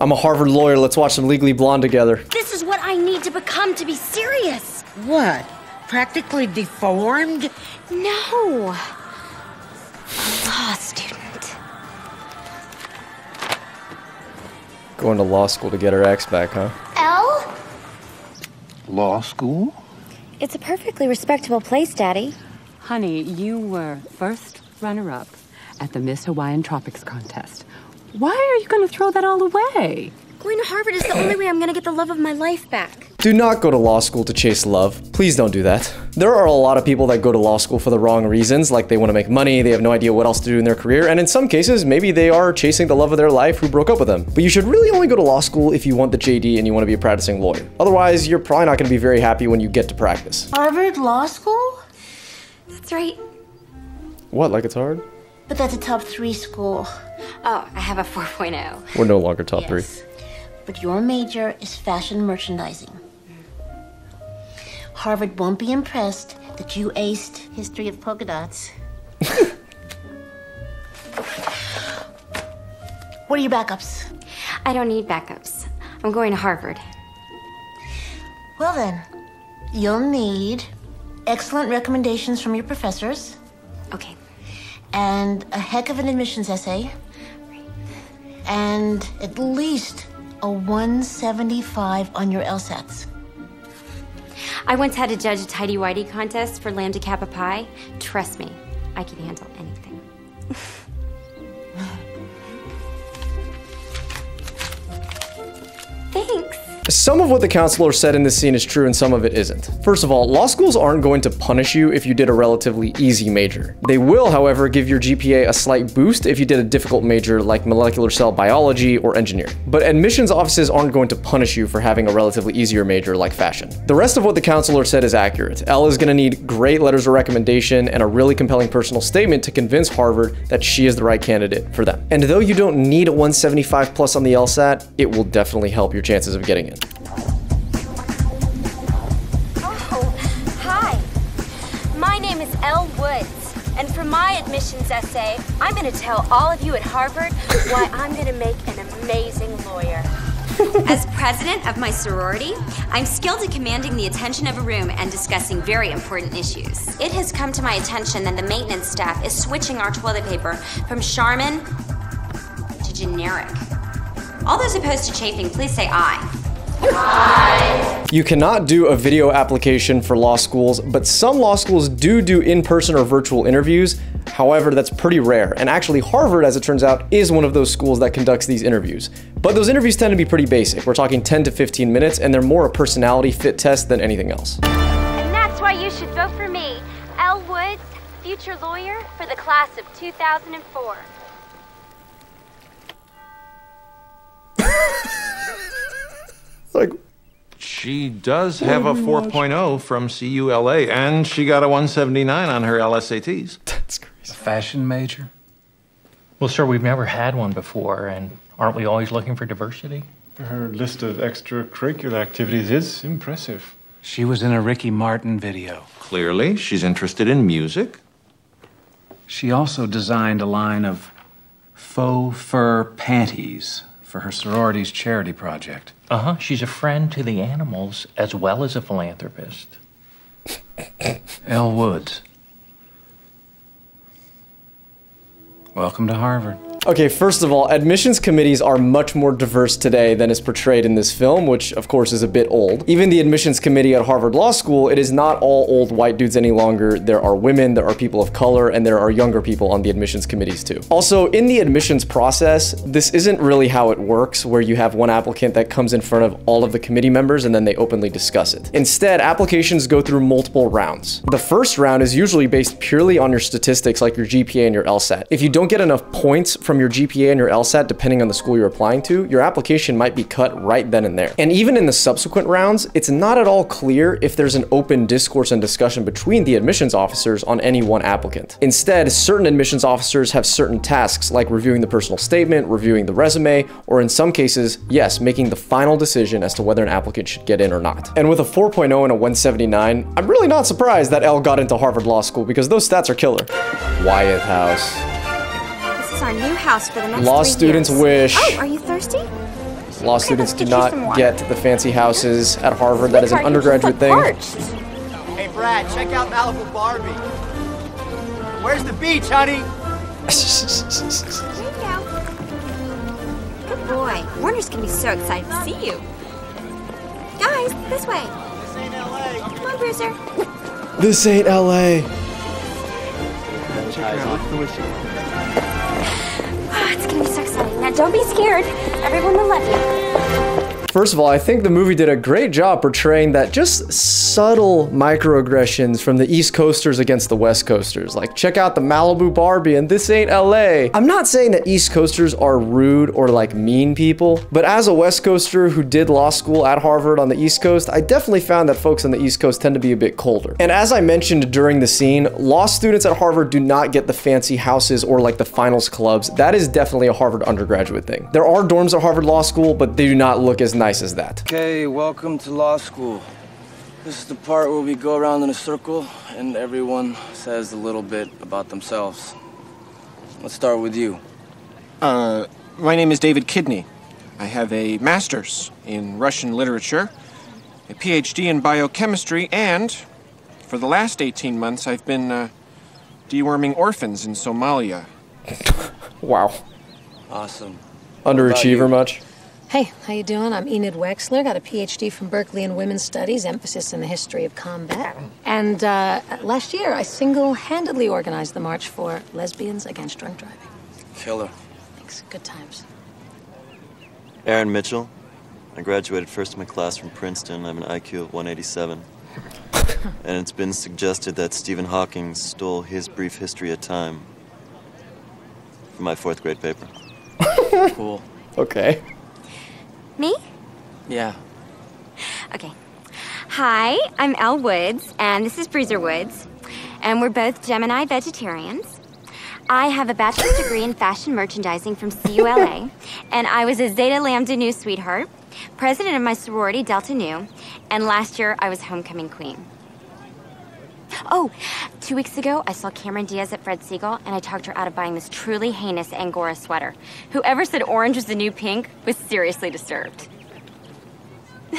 I'm a Harvard lawyer. Let's watch some Legally Blonde together. This is what I need to become to be serious. What? Practically deformed? No. A law student. Going to law school to get her ex back, huh? L? Law school? It's a perfectly respectable place, Daddy. Honey, you were first runner up at the Miss Hawaiian Tropics contest. Why are you going to throw that all away? Going to Harvard is the only way I'm going to get the love of my life back. Do not go to law school to chase love. Please don't do that. There are a lot of people that go to law school for the wrong reasons, like they want to make money, they have no idea what else to do in their career, and in some cases, maybe they are chasing the love of their life who broke up with them. But you should really only go to law school if you want the JD and you want to be a practicing lawyer. Otherwise, you're probably not going to be very happy when you get to practice. Harvard Law School? That's right. What, like it's hard? But that's a top three school. Oh, I have a 4.0. We're no longer top three. Yes. But your major is fashion merchandising. Harvard won't be impressed that you aced history of polka dots. what are your backups? I don't need backups. I'm going to Harvard. Well, then, you'll need excellent recommendations from your professors Okay. And a heck of an admissions essay and at least a 175 on your LSATs. I once had to judge a tidy whitey contest for Lambda Kappa Pi. Trust me, I can handle anything. Some of what the counselor said in this scene is true and some of it isn't. First of all, law schools aren't going to punish you if you did a relatively easy major. They will, however, give your GPA a slight boost if you did a difficult major like molecular cell biology or engineering. But admissions offices aren't going to punish you for having a relatively easier major like fashion. The rest of what the counselor said is accurate. Elle is going to need great letters of recommendation and a really compelling personal statement to convince Harvard that she is the right candidate for them. And though you don't need a 175 plus on the LSAT, it will definitely help your chances of getting in. Admissions essay, I'm going to tell all of you at Harvard why I'm going to make an amazing lawyer. As president of my sorority, I'm skilled at commanding the attention of a room and discussing very important issues. It has come to my attention that the maintenance staff is switching our toilet paper from Charmin to generic. All those opposed to chafing, please say aye. You cannot do a video application for law schools, but some law schools do do in-person or virtual interviews. However, that's pretty rare. And actually, Harvard, as it turns out, is one of those schools that conducts these interviews. But those interviews tend to be pretty basic. We're talking 10 to 15 minutes, and they're more a personality fit test than anything else. And that's why you should vote for me, Elle Woods, future lawyer for the class of 2004. Like, She does have a 4.0 from CULA, and she got a 179 on her LSATs. That's crazy. Fashion major? Well, sir, we've never had one before, and aren't we always looking for diversity? Her list of extracurricular activities is impressive. She was in a Ricky Martin video. Clearly, she's interested in music. She also designed a line of faux fur panties for her sorority's charity project. Uh huh. She's a friend to the animals as well as a philanthropist. Elle Woods. Welcome to Harvard. Okay, first of all, admissions committees are much more diverse today than is portrayed in this film, which of course is a bit old. Even the admissions committee at Harvard Law School, it is not all old white dudes any longer. There are women, there are people of color, and there are younger people on the admissions committees too. Also, in the admissions process, this isn't really how it works, where you have one applicant that comes in front of all of the committee members and then they openly discuss it. Instead, applications go through multiple rounds. The first round is usually based purely on your statistics like your GPA and your LSAT. If you don't get enough points from your GPA and your LSAT, depending on the school you're applying to, your application might be cut right then and there. And even in the subsequent rounds, it's not at all clear if there's an open discourse and discussion between the admissions officers on any one applicant. Instead, certain admissions officers have certain tasks like reviewing the personal statement, reviewing the resume, or in some cases, yes, making the final decision as to whether an applicant should get in or not. And with a 4.0 and a 179, I'm really not surprised that Elle got into Harvard Law School because those stats are killer. Wyeth House. This our new house for the next Law three students years. wish. Oh, are you thirsty? Law students do not get the fancy houses at Harvard. That is an undergraduate thing. Hey, Brad, check out Malibu Barbie. Where's the beach, honey? Good boy. Warner's gonna be so excited to see you. Guys, this way. This ain't la come on, Bruiser. This ain't LA. Ah, it's gonna be so exciting. Now, don't be scared. Everyone will love you. First of all, I think the movie did a great job portraying that just subtle microaggressions from the East Coasters against the West Coasters. Like, check out the Malibu Barbie and this ain't LA. I'm not saying that East Coasters are rude or like mean people, but as a West Coaster who did law school at Harvard on the East Coast, I definitely found that folks on the East Coast tend to be a bit colder. And as I mentioned during the scene, law students at Harvard do not get the fancy houses or like the finals clubs. That is definitely a Harvard undergraduate thing. There are dorms at Harvard Law School, but they do not look as nice as that. Okay, welcome to law school. This is the part where we go around in a circle and everyone says a little bit about themselves. Let's start with you. Uh, my name is David Kidney. I have a master's in Russian literature, a PhD in biochemistry, and for the last 18 months, I've been uh, deworming orphans in Somalia. Wow. Awesome. Underachiever much? Hey, how you doing? I'm Enid Wexler. Got a PhD from Berkeley in Women's Studies, emphasis in the history of combat. And uh, last year, I single-handedly organized the march for lesbians against drunk driving. Killer. Thanks. Good times. Aaron Mitchell. I graduated first in my class from Princeton. I have an IQ of 187. and it's been suggested that Stephen Hawking stole his brief history of time from my fourth grade paper. cool. Okay. Me? Yeah. Okay. Hi, I'm Elle Woods, and this is Bruiser Woods, and we're both Gemini vegetarians. I have a bachelor's degree in fashion merchandising from CULA, and I was a Zeta Lambda Nu sweetheart, president of my sorority Delta Nu, and last year I was homecoming queen. Oh, two weeks ago I saw Cameron Diaz at Fred Segal, and I talked her out of buying this truly heinous Angora sweater. Whoever said orange was the new pink was seriously disturbed.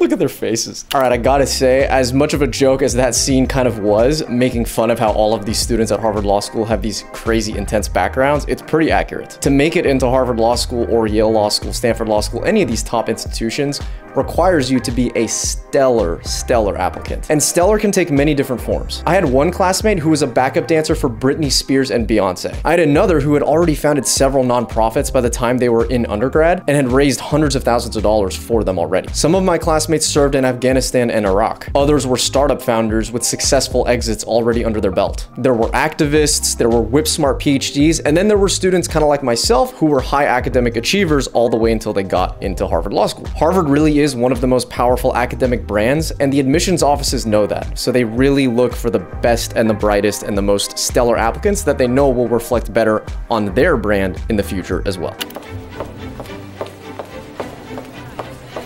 Look at their faces. All right, I gotta say, as much of a joke as that scene kind of was, making fun of how all of these students at Harvard Law School have these crazy intense backgrounds, it's pretty accurate. To make it into Harvard Law School or Yale Law School, Stanford Law School, any of these top institutions, requires you to be a stellar, stellar applicant. And stellar can take many different forms. I had one classmate who was a backup dancer for Britney Spears and Beyonce. I had another who had already founded several nonprofits by the time they were in undergrad and had raised hundreds of thousands of dollars for them already. Some of my classmates served in Afghanistan and Iraq. Others were startup founders with successful exits already under their belt. There were activists, there were whip smart PhDs, and then there were students kind of like myself who were high academic achievers all the way until they got into Harvard Law School. Harvard really is one of the most powerful academic brands, and the admissions offices know that. So they really look for the best and the brightest and the most stellar applicants that they know will reflect better on their brand in the future as well.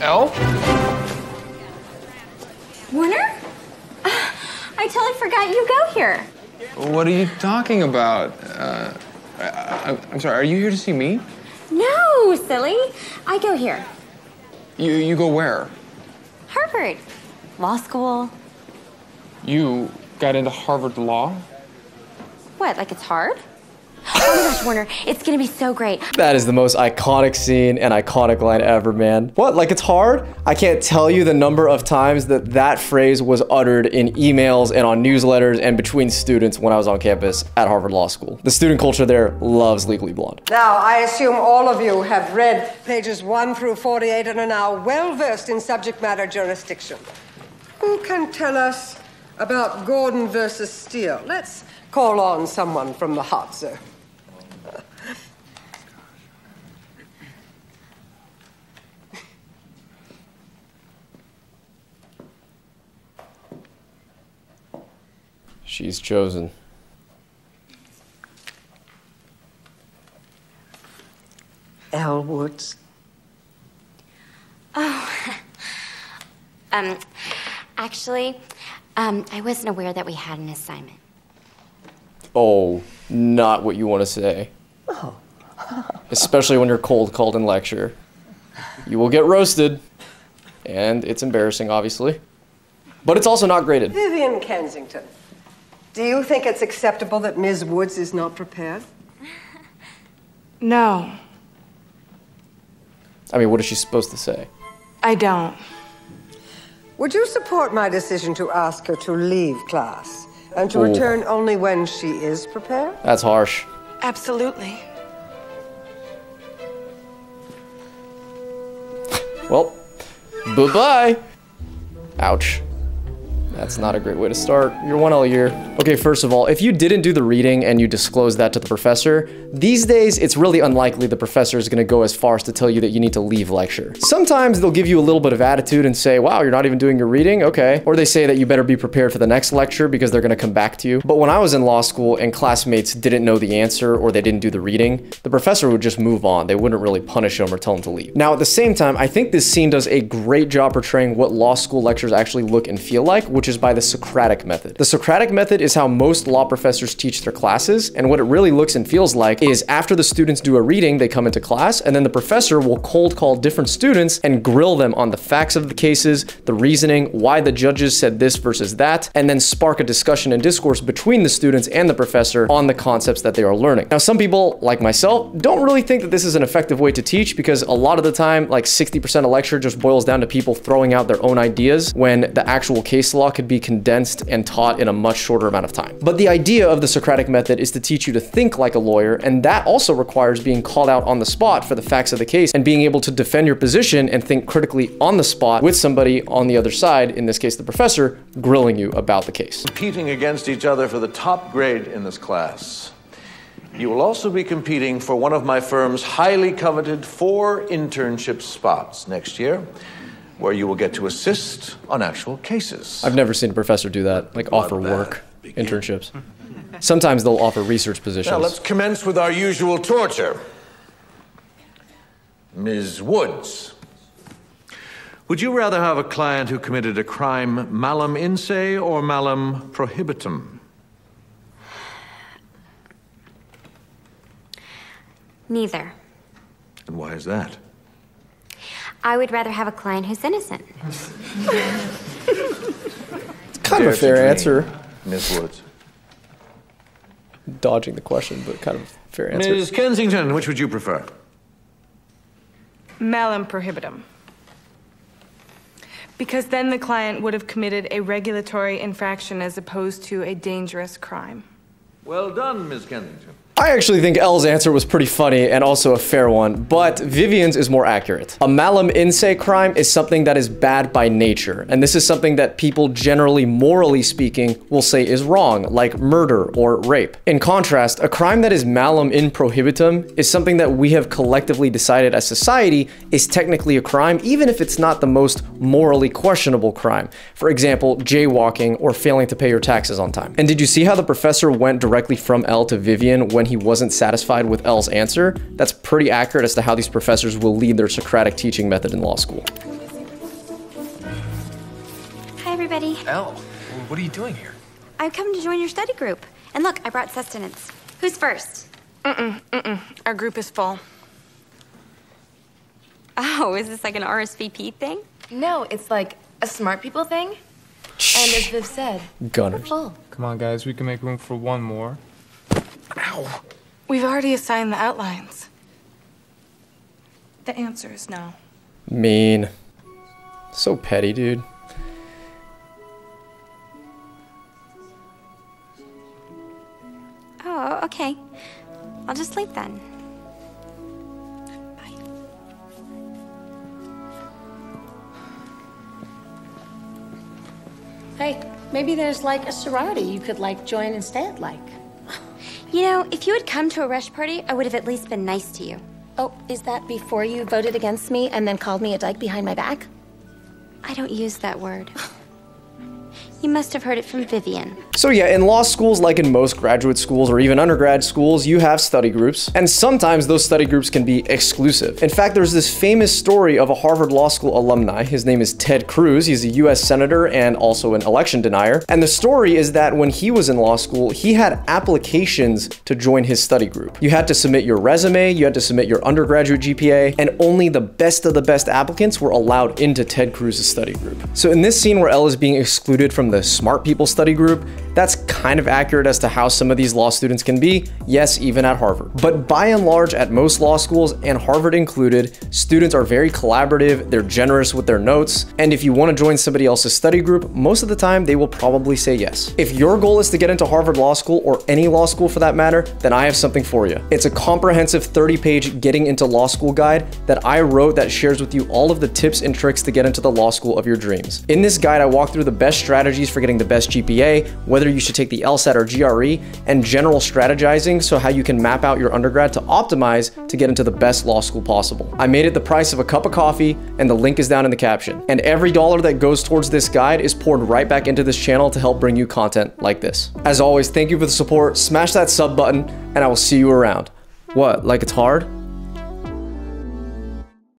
Elle? Warner? Uh, I totally forgot you go here. What are you talking about? Uh, I, am sorry, are you here to see me? No, silly. I go here. You, you go where? Harvard. Law school. You got into Harvard Law? What, like it's hard? Oh my gosh, Warner, it's gonna be so great. That is the most iconic scene and iconic line ever, man. What, like it's hard? I can't tell you the number of times that that phrase was uttered in emails and on newsletters and between students when I was on campus at Harvard Law School. The student culture there loves Legally Blonde. Now, I assume all of you have read pages 1 through 48 and are now well versed in subject matter jurisdiction. Who can tell us about Gordon versus Steele? Let's call on someone from the hot zone. She's chosen. Elle Woods. Oh. um, actually, um, I wasn't aware that we had an assignment. Oh, not what you want to say. Oh. especially when you're cold called in lecture. You will get roasted, and it's embarrassing, obviously. But it's also not graded. Vivian Kensington, do you think it's acceptable that Ms. Woods is not prepared? No, I mean, what is she supposed to say? I don't. Would you support my decision to ask her to leave class and to Ooh. return only when she is prepared? That's harsh. Absolutely. Well, bye bye. Ouch. That's not a great way to start your 1L year. Okay, first of all, if you didn't do the reading and you disclose that to the professor, these days it's really unlikely the professor is gonna go as far as to tell you that you need to leave lecture. Sometimes they'll give you a little bit of attitude and say, wow, you're not even doing your reading? Okay. Or they say that you better be prepared for the next lecture because they're gonna come back to you. But when I was in law school and classmates didn't know the answer or they didn't do the reading, the professor would just move on. They wouldn't really punish them or tell them to leave. Now, at the same time, I think this scene does a great job portraying what law school lectures actually look and feel like, which is by the Socratic method. The Socratic method is how most law professors teach their classes, and what it really looks and feels like is after the students do a reading, they come into class, and then the professor will cold call different students and grill them on the facts of the cases, the reasoning, why the judges said this versus that, and then spark a discussion and discourse between the students and the professor on the concepts that they are learning. Now, some people, like myself, don't really think that this is an effective way to teach because a lot of the time, like 60% of lecture just boils down to people throwing out their own ideas when the actual case law could be condensed and taught in a much shorter amount of time. But the idea of the Socratic method is to teach you to think like a lawyer, and that also requires being called out on the spot for the facts of the case and being able to defend your position and think critically on the spot with somebody on the other side, in this case the professor, grilling you about the case. Competing against each other for the top grade in this class. You will also be competing for one of my firm's highly coveted four internship spots next year, where you will get to assist on actual cases. I've never seen a professor do that, like offer work, internships. Sometimes they'll offer research positions. Now let's commence with our usual torture. Ms. Woods. Would you rather have a client who committed a crime malum in se or malum prohibitum? Neither. And why is that? I would rather have a client who's innocent. It's kind of a fair answer. Ms. Woods. Dodging the question, but kind of fair answer. Ms. Kensington, which would you prefer? Malum prohibitum. Because then the client would have committed a regulatory infraction as opposed to a dangerous crime. Well done, Ms. Kensington. I actually think Elle's answer was pretty funny and also a fair one, but Vivian's is more accurate. A malum in se crime is something that is bad by nature, and this is something that people generally, morally speaking, will say is wrong, like murder or rape. In contrast, a crime that is malum in prohibitum is something that we have collectively decided as society is technically a crime, even if it's not the most morally questionable crime. For example, jaywalking or failing to pay your taxes on time. And did you see how the professor went directly from Elle to Vivian when he wasn't satisfied with Elle's answer? That's pretty accurate as to how these professors will lead their Socratic teaching method in law school. Hi, everybody. Elle, what are you doing here? I've come to join your study group. And look, I brought sustenance. Who's first? Mm-mm, mm-mm. Our group is full. Oh, is this like an RSVP thing? No, it's like a smart people thing. And as Viv said, Gunners. full. Come on, guys, we can make room for one more. We've already assigned the outlines. The answer is no. Mean. So petty, dude. Oh, okay. I'll just sleep then. Bye. Hey, maybe there's like a sorority you could like join instead, like. You know, if you had come to a rush party, I would have at least been nice to you. Oh, is that before you voted against me and then called me a dyke behind my back? I don't use that word. You must have heard it from Vivian. So yeah, in law schools, like in most graduate schools or even undergrad schools, you have study groups, and sometimes those study groups can be exclusive. In fact, there's this famous story of a Harvard Law School alumni. His name is Ted Cruz. He's a US senator and also an election denier. And the story is that when he was in law school, he had applications to join his study group. You had to submit your resume, you had to submit your undergraduate GPA, and only the best of the best applicants were allowed into Ted Cruz's study group. So in this scene where Elle is being excluded from the smart people study group, that's kind of accurate as to how some of these law students can be, yes, even at Harvard. But by and large, at most law schools, and Harvard included, students are very collaborative, they're generous with their notes, and if you want to join somebody else's study group, most of the time they will probably say yes. If your goal is to get into Harvard Law School, or any law school for that matter, then I have something for you. It's a comprehensive 30 page getting into law school guide that I wrote that shares with you all of the tips and tricks to get into the law school of your dreams. In this guide, I walk through the best strategies for getting the best GPA, whether you should take the LSAT or GRE, and general strategizing so how you can map out your undergrad to optimize to get into the best law school possible. I made it the price of a cup of coffee, and the link is down in the caption. And every dollar that goes towards this guide is poured right back into this channel to help bring you content like this. As always, thank you for the support, smash that sub button, and I will see you around. What, like it's hard?